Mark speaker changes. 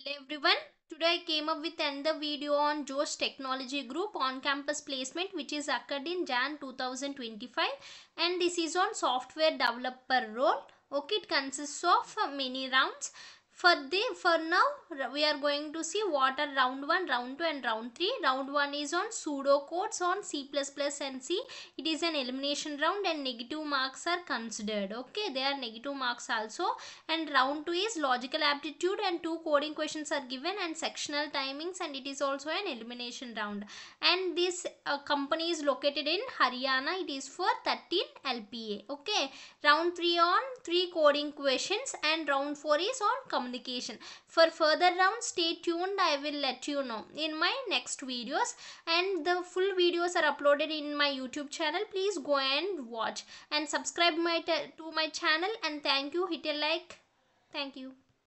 Speaker 1: Hello everyone. Today I came up with another video on Josh Technology Group on campus placement which is occurred in Jan 2025 and this is on software developer role. Okay, it consists of many rounds. For the for now we are going to see what are round 1, round 2 and round 3. Round 1 is on pseudo codes on C++ and C. It is an elimination round and negative marks are considered. Okay, there are negative marks also and round 2 is logical aptitude and two coding questions are given and sectional timings and it is also an elimination round and this uh, company is located in haryana it is for 13 lpa okay round 3 on three coding questions and round 4 is on communication for further rounds stay tuned. I will let you know in my next videos. And the full videos are uploaded in my youtube channel. Please go and watch and subscribe my to my channel. And thank you. Hit a like. Thank you